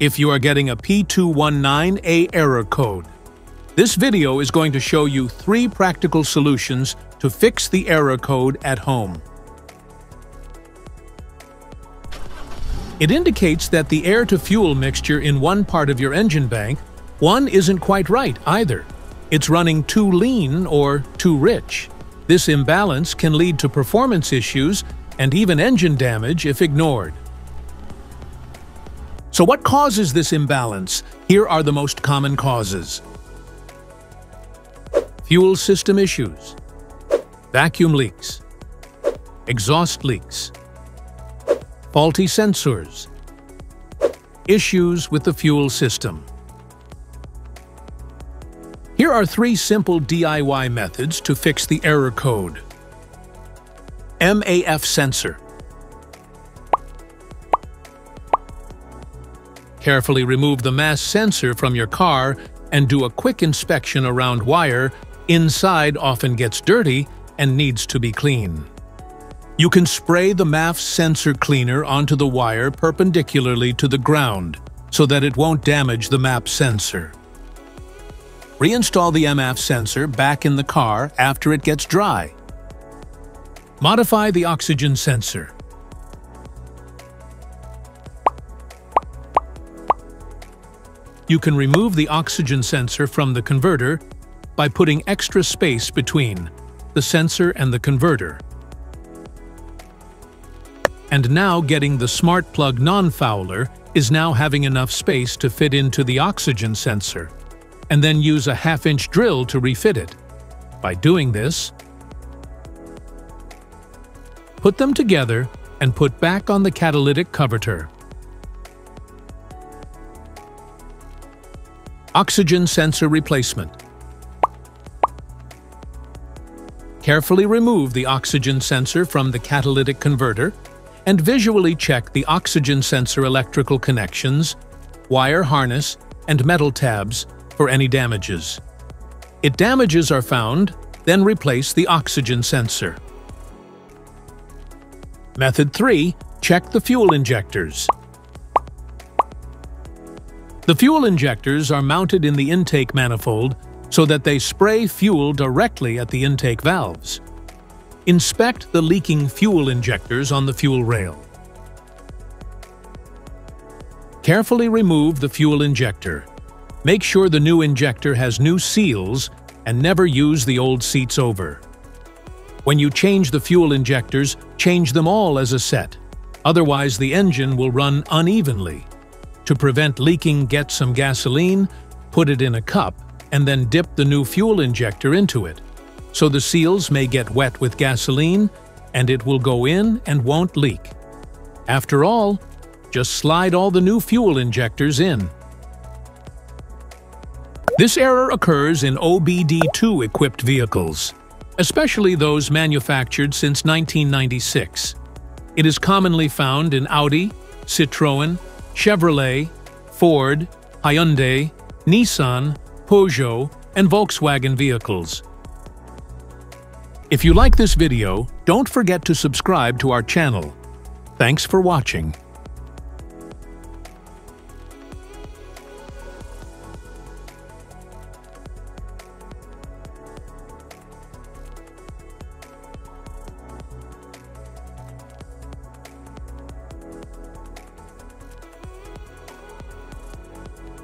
if you are getting a P219A error code. This video is going to show you three practical solutions to fix the error code at home. It indicates that the air-to-fuel mixture in one part of your engine bank, one isn't quite right either. It's running too lean or too rich. This imbalance can lead to performance issues and even engine damage if ignored. So what causes this imbalance? Here are the most common causes. Fuel system issues, vacuum leaks, exhaust leaks, faulty sensors, issues with the fuel system. Here are three simple DIY methods to fix the error code. MAF sensor Carefully remove the mass sensor from your car and do a quick inspection around wire. Inside often gets dirty and needs to be clean. You can spray the MAF sensor cleaner onto the wire perpendicularly to the ground so that it won't damage the MAF sensor. Reinstall the MAF sensor back in the car after it gets dry. Modify the oxygen sensor. You can remove the oxygen sensor from the converter by putting extra space between the sensor and the converter. And now getting the spark plug non-fouler is now having enough space to fit into the oxygen sensor, and then use a half-inch drill to refit it. By doing this, put them together and put back on the catalytic converter. Oxygen sensor replacement. Carefully remove the oxygen sensor from the catalytic converter and visually check the oxygen sensor electrical connections, wire harness, and metal tabs for any damages. If damages are found, then replace the oxygen sensor. Method 3. Check the fuel injectors. The fuel injectors are mounted in the intake manifold so that they spray fuel directly at the intake valves. Inspect the leaking fuel injectors on the fuel rail. Carefully remove the fuel injector. Make sure the new injector has new seals and never use the old seats over. When you change the fuel injectors, change them all as a set. Otherwise, the engine will run unevenly. To prevent leaking, get some gasoline, put it in a cup, and then dip the new fuel injector into it. So the seals may get wet with gasoline, and it will go in and won't leak. After all, just slide all the new fuel injectors in. This error occurs in OBD2 equipped vehicles, especially those manufactured since 1996. It is commonly found in Audi, Citroën, Chevrolet, Ford, Hyundai, Nissan, Peugeot, and Volkswagen vehicles. If you like this video, don't forget to subscribe to our channel. Thanks for watching.